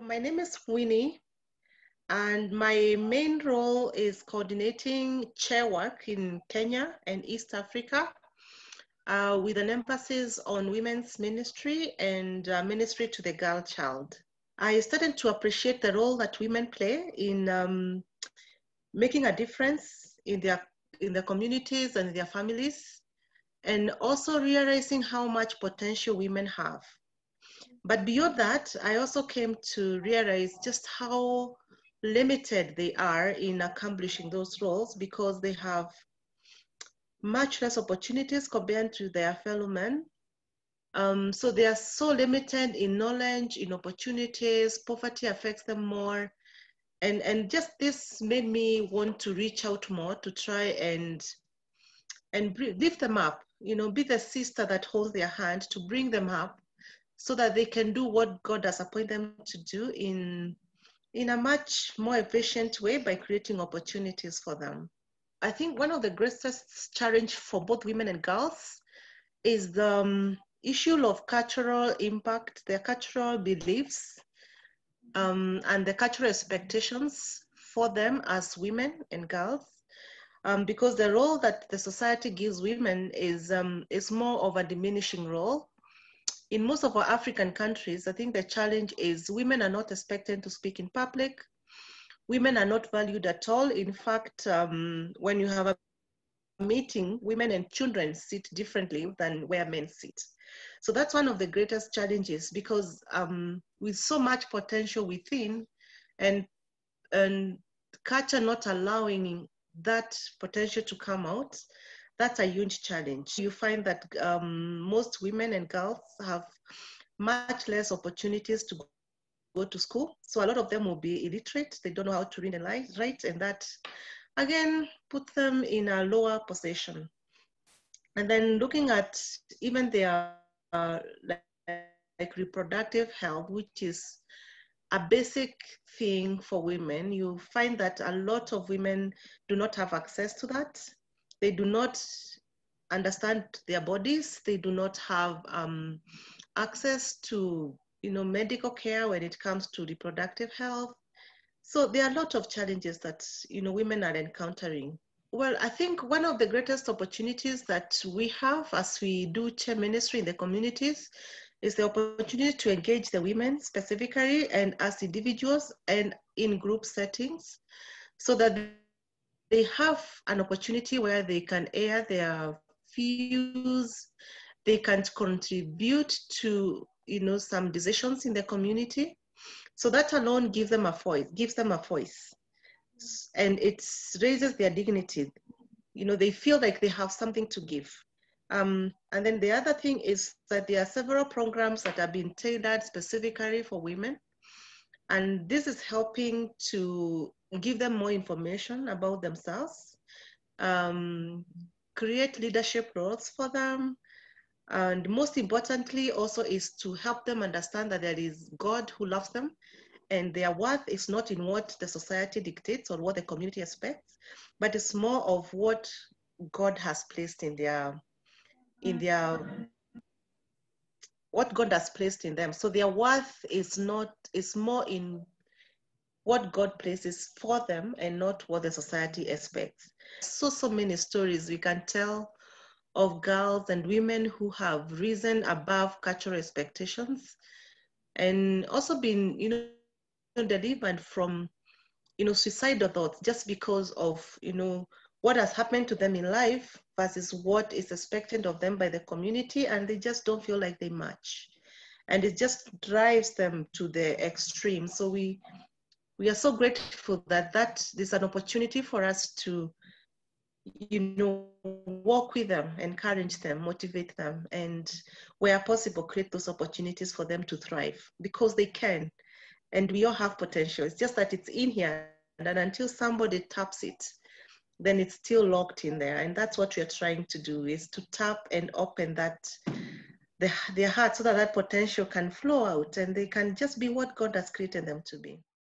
my name is Winnie, and my main role is coordinating CHE work in Kenya and East Africa uh, with an emphasis on women's ministry and uh, ministry to the girl child. I started to appreciate the role that women play in um, making a difference in their in their communities and their families, and also realizing how much potential women have. But beyond that, I also came to realize just how limited they are in accomplishing those roles because they have much less opportunities compared to their fellow men. Um, so they are so limited in knowledge, in opportunities, poverty affects them more. And, and just this made me want to reach out more to try and, and lift them up, you know, be the sister that holds their hand to bring them up so that they can do what God has appointed them to do in, in a much more efficient way by creating opportunities for them. I think one of the greatest challenge for both women and girls is the um, issue of cultural impact, their cultural beliefs, um, and the cultural expectations for them as women and girls. Um, because the role that the society gives women is, um, is more of a diminishing role in most of our African countries, I think the challenge is women are not expected to speak in public. Women are not valued at all. In fact, um, when you have a meeting, women and children sit differently than where men sit. So that's one of the greatest challenges because um, with so much potential within and, and culture not allowing that potential to come out, that's a huge challenge. You find that um, most women and girls have much less opportunities to go to school. So a lot of them will be illiterate. They don't know how to read and write, and that again put them in a lower position. And then looking at even their uh, like, like reproductive health, which is a basic thing for women, you find that a lot of women do not have access to that they do not understand their bodies. They do not have um, access to you know medical care when it comes to reproductive health. So there are a lot of challenges that you know women are encountering. Well, I think one of the greatest opportunities that we have as we do CHE ministry in the communities is the opportunity to engage the women specifically and as individuals and in group settings so that they have an opportunity where they can air their views, they can contribute to you know some decisions in the community. So that alone gives them a voice, gives them a voice. And it raises their dignity. You know, they feel like they have something to give. Um, and then the other thing is that there are several programs that have been tailored specifically for women. And this is helping to give them more information about themselves, um, create leadership roles for them, and most importantly also is to help them understand that there is God who loves them and their worth is not in what the society dictates or what the community expects, but it's more of what God has placed in their in their what God has placed in them. So their worth is not is more in what God places for them and not what the society expects. So, so many stories we can tell of girls and women who have risen above cultural expectations and also been, you know, delivered from, you know, suicidal thoughts just because of, you know, what has happened to them in life versus what is expected of them by the community and they just don't feel like they match. And it just drives them to the extreme. So we we are so grateful that that is an opportunity for us to you know work with them encourage them motivate them and where possible create those opportunities for them to thrive because they can. And we all have potential. It's just that it's in here and until somebody taps it then it's still locked in there. And that's what we are trying to do is to tap and open that the, their heart so that that potential can flow out and they can just be what god has created them to be